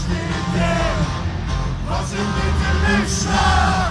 Stille, was in Mitte Licht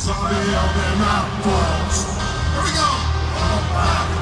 Sorry, I'll be my fault. Here we go! Oh,